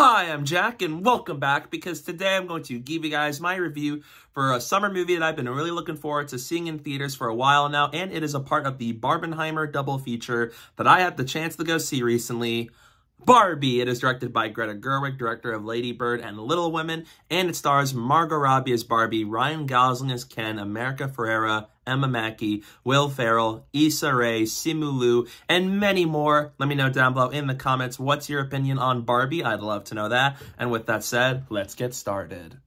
Hi, I'm Jack, and welcome back, because today I'm going to give you guys my review for a summer movie that I've been really looking forward to seeing in theaters for a while now, and it is a part of the Barbenheimer double feature that I had the chance to go see recently, Barbie. It is directed by Greta Gerwig, director of Lady Bird and Little Women, and it stars Margot Robbie as Barbie, Ryan Gosling as Ken, America Ferrera, Emma Mackey, Will Ferrell, Issa Rae, Simu Liu, and many more. Let me know down below in the comments what's your opinion on Barbie. I'd love to know that. And with that said, let's get started.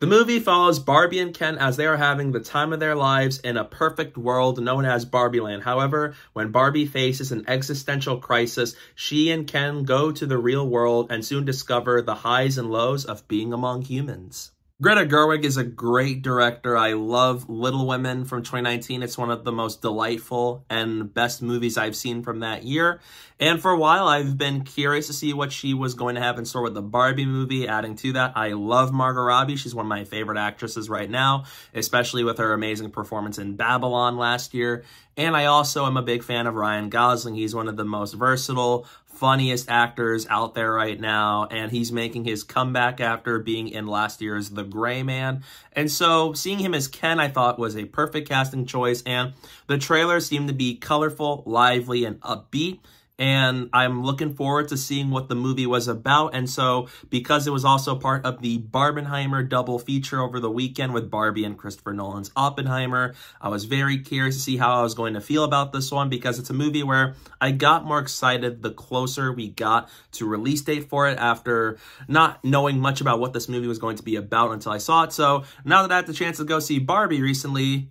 The movie follows Barbie and Ken as they are having the time of their lives in a perfect world known as Barbie Land. However, when Barbie faces an existential crisis, she and Ken go to the real world and soon discover the highs and lows of being among humans. Greta Gerwig is a great director. I love Little Women from 2019. It's one of the most delightful and best movies I've seen from that year. And for a while, I've been curious to see what she was going to have in store with the Barbie movie. Adding to that, I love Margot Robbie. She's one of my favorite actresses right now, especially with her amazing performance in Babylon last year. And I also am a big fan of Ryan Gosling. He's one of the most versatile, funniest actors out there right now, and he's making his comeback after being in last year's The Gray Man. And so seeing him as Ken, I thought was a perfect casting choice, and the trailer seemed to be colorful, lively, and upbeat and I'm looking forward to seeing what the movie was about. And so, because it was also part of the Barbenheimer double feature over the weekend with Barbie and Christopher Nolan's Oppenheimer, I was very curious to see how I was going to feel about this one because it's a movie where I got more excited the closer we got to release date for it after not knowing much about what this movie was going to be about until I saw it. So, now that I had the chance to go see Barbie recently,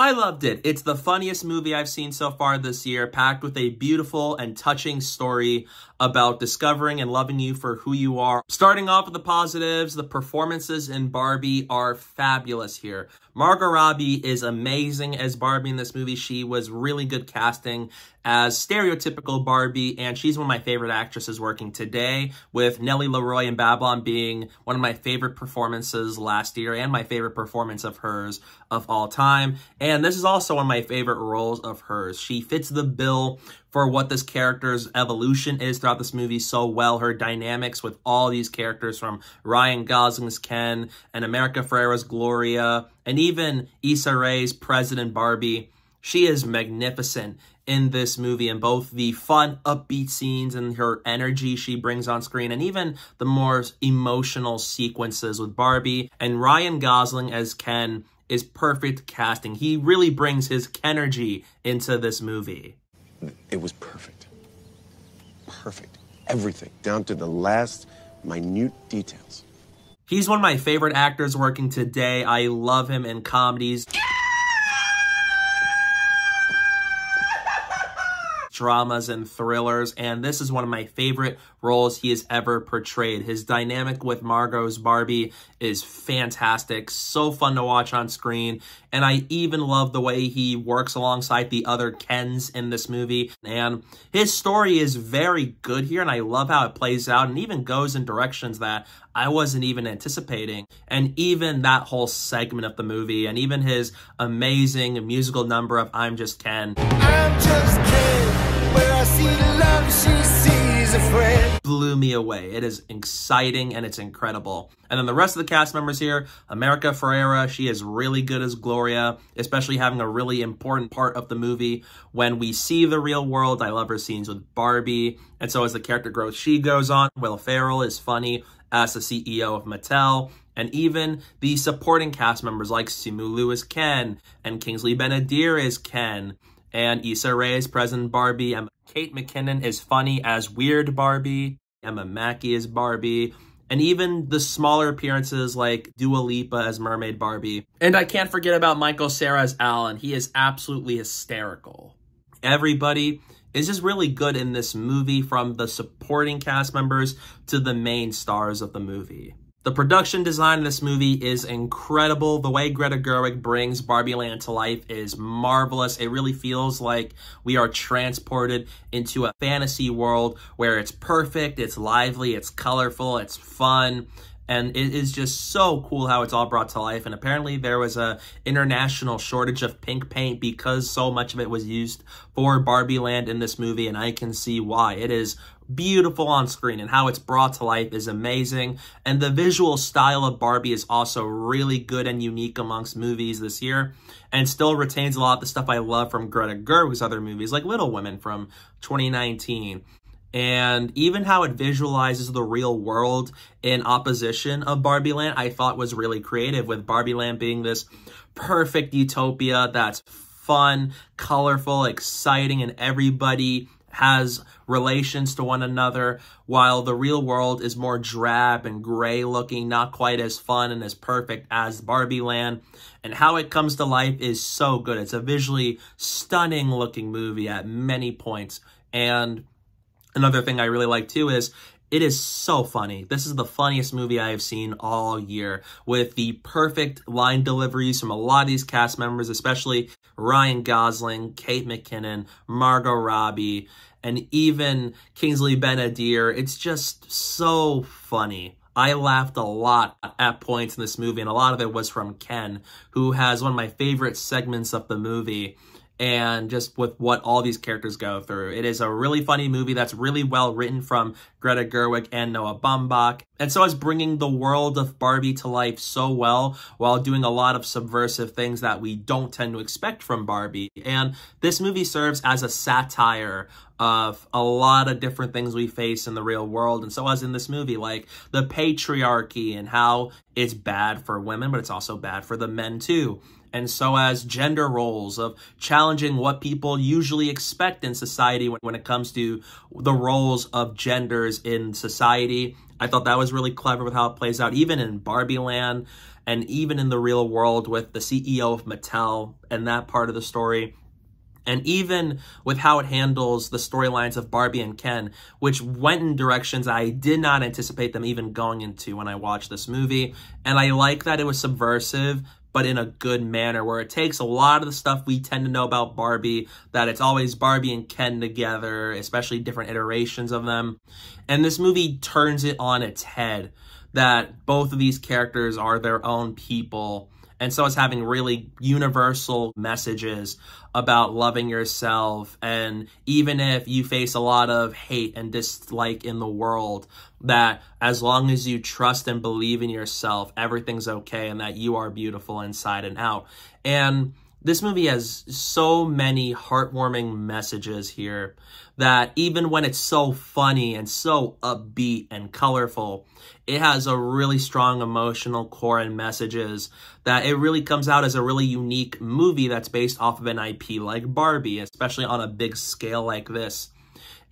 I loved it. It's the funniest movie I've seen so far this year, packed with a beautiful and touching story about discovering and loving you for who you are. Starting off with the positives, the performances in Barbie are fabulous here. Margot Robbie is amazing as Barbie in this movie. She was really good casting as stereotypical Barbie, and she's one of my favorite actresses working today, with Nellie LaRoy in Babylon being one of my favorite performances last year and my favorite performance of hers of all time. And this is also one of my favorite roles of hers. She fits the bill for what this character's evolution is throughout this movie so well. Her dynamics with all these characters from Ryan Gosling's Ken and America Ferrera's Gloria and even Issa Rae's President Barbie. She is magnificent in this movie and both the fun, upbeat scenes and her energy she brings on screen and even the more emotional sequences with Barbie and Ryan Gosling as Ken is perfect casting. He really brings his Kenergy into this movie. It was perfect. Perfect. Everything, down to the last minute details. He's one of my favorite actors working today. I love him in comedies. Dramas and thrillers, and this is one of my favorite roles he has ever portrayed. His dynamic with Margot's Barbie is fantastic, so fun to watch on screen, and I even love the way he works alongside the other Kens in this movie, and his story is very good here, and I love how it plays out, and even goes in directions that I wasn't even anticipating. And even that whole segment of the movie, and even his amazing musical number of I'm Just Ken. I'm just blew me away. It is exciting and it's incredible. And then the rest of the cast members here, America Ferrera, she is really good as Gloria, especially having a really important part of the movie. When we see the real world, I love her scenes with Barbie. And so as the character growth she goes on, Will Ferrell is funny as the CEO of Mattel. And even the supporting cast members like Simu Liu as Ken and Kingsley Ben-Adir as Ken and Issa Rae is President Barbie. Emma Kate McKinnon is funny as Weird Barbie. Emma Mackey is Barbie. And even the smaller appearances like Dua Lipa as Mermaid Barbie. And I can't forget about Michael Cera as Alan. He is absolutely hysterical. Everybody is just really good in this movie from the supporting cast members to the main stars of the movie. The production design in this movie is incredible. The way Greta Gerwig brings Barbie Land to life is marvelous. It really feels like we are transported into a fantasy world where it's perfect, it's lively, it's colorful, it's fun, and it is just so cool how it's all brought to life. And apparently there was a international shortage of pink paint because so much of it was used for Barbie Land in this movie, and I can see why. It is beautiful on screen and how it's brought to life is amazing. And the visual style of Barbie is also really good and unique amongst movies this year and still retains a lot of the stuff I love from Greta Gerwig's other movies like Little Women from 2019 and even how it visualizes the real world in opposition of Barbie Land, I thought was really creative, with Barbie Land being this perfect utopia that's fun, colorful, exciting, and everybody has relations to one another, while the real world is more drab and gray looking, not quite as fun and as perfect as Barbie Land. And how it comes to life is so good. It's a visually stunning looking movie at many points. And Another thing I really like too is it is so funny. This is the funniest movie I have seen all year with the perfect line deliveries from a lot of these cast members, especially Ryan Gosling, Kate McKinnon, Margot Robbie, and even Kingsley Ben-Adir. It's just so funny. I laughed a lot at points in this movie, and a lot of it was from Ken, who has one of my favorite segments of the movie and just with what all these characters go through. It is a really funny movie that's really well written from Greta Gerwig and Noah Baumbach. And so is bringing the world of Barbie to life so well while doing a lot of subversive things that we don't tend to expect from Barbie. And this movie serves as a satire of a lot of different things we face in the real world. And so as in this movie, like the patriarchy and how it's bad for women, but it's also bad for the men too and so as gender roles of challenging what people usually expect in society when, it comes to the roles of genders in society. I thought that was really clever with how it plays out, even in Barbie Land and even in the real world with the CEO of Mattel and that part of the story. And even with how it handles the storylines of Barbie and Ken, which went in directions I did not anticipate them even going into when I watched this movie. And I like that it was subversive, but in a good manner where it takes a lot of the stuff we tend to know about Barbie, that it's always Barbie and Ken together, especially different iterations of them. And this movie turns it on its head that both of these characters are their own people and so it's having really universal messages about loving yourself. And even if you face a lot of hate and dislike in the world, that as long as you trust and believe in yourself, everything's okay and that you are beautiful inside and out. And this movie has so many heartwarming messages here that even when it's so funny and so upbeat and colorful, it has a really strong emotional core and messages that it really comes out as a really unique movie that's based off of an IP like Barbie, especially on a big scale like this.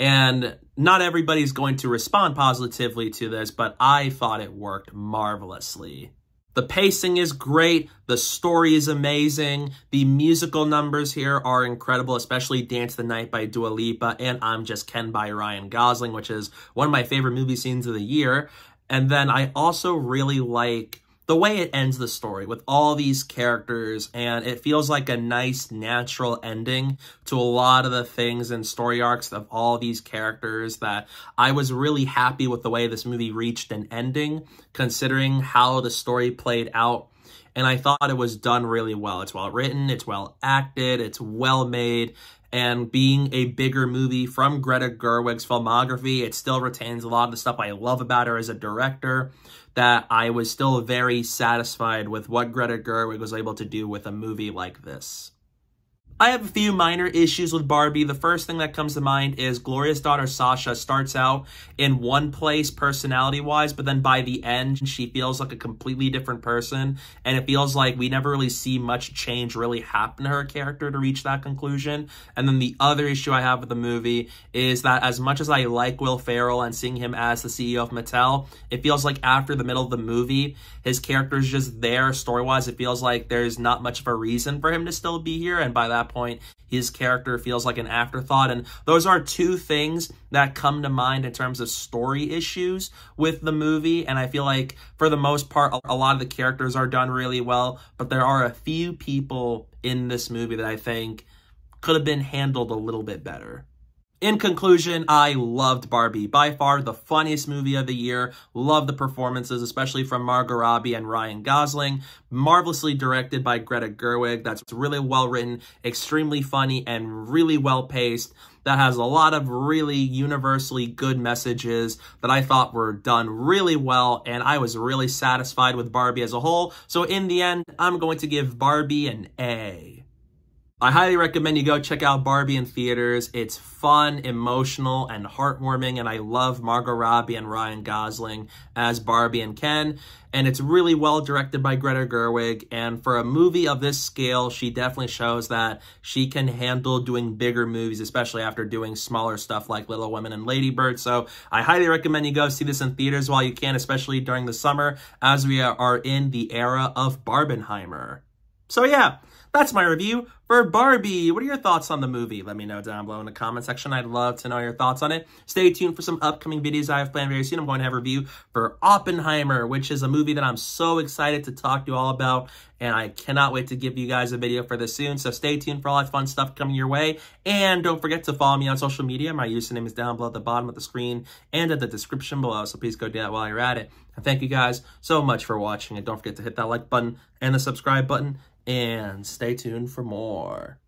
And not everybody's going to respond positively to this, but I thought it worked marvelously. The pacing is great. The story is amazing. The musical numbers here are incredible, especially Dance the Night by Dua Lipa and I'm Just Ken by Ryan Gosling, which is one of my favorite movie scenes of the year. And then I also really like the way it ends the story with all these characters and it feels like a nice natural ending to a lot of the things and story arcs of all these characters that I was really happy with the way this movie reached an ending considering how the story played out and I thought it was done really well. It's well written, it's well acted, it's well made, and being a bigger movie from Greta Gerwig's filmography, it still retains a lot of the stuff I love about her as a director, that I was still very satisfied with what Greta Gerwig was able to do with a movie like this. I have a few minor issues with Barbie. The first thing that comes to mind is Gloria's daughter Sasha starts out in one place personality-wise, but then by the end, she feels like a completely different person, and it feels like we never really see much change really happen to her character to reach that conclusion. And then the other issue I have with the movie is that as much as I like Will Ferrell and seeing him as the CEO of Mattel, it feels like after the middle of the movie, his character is just there story-wise. It feels like there's not much of a reason for him to still be here, and by that point, his character feels like an afterthought. And those are two things that come to mind in terms of story issues with the movie. And I feel like for the most part, a lot of the characters are done really well, but there are a few people in this movie that I think could have been handled a little bit better. In conclusion, I loved Barbie. By far the funniest movie of the year. Love the performances, especially from Margot Robbie and Ryan Gosling. Marvelously directed by Greta Gerwig. That's really well written, extremely funny, and really well paced. That has a lot of really universally good messages that I thought were done really well, and I was really satisfied with Barbie as a whole. So in the end, I'm going to give Barbie an A. I highly recommend you go check out Barbie in theaters. It's fun, emotional, and heartwarming, and I love Margot Robbie and Ryan Gosling as Barbie and Ken. And it's really well directed by Greta Gerwig. And for a movie of this scale, she definitely shows that she can handle doing bigger movies, especially after doing smaller stuff like Little Women and Lady Bird. So I highly recommend you go see this in theaters while you can, especially during the summer, as we are in the era of Barbenheimer. So yeah, that's my review for Barbie. What are your thoughts on the movie? Let me know down below in the comment section. I'd love to know your thoughts on it. Stay tuned for some upcoming videos I have planned very soon. I'm going to have a review for Oppenheimer, which is a movie that I'm so excited to talk to you all about, and I cannot wait to give you guys a video for this soon. So stay tuned for all that fun stuff coming your way, and don't forget to follow me on social media. My username is down below at the bottom of the screen and at the description below, so please go do that while you're at it. And thank you guys so much for watching, and don't forget to hit that like button and the subscribe button, and stay tuned for more.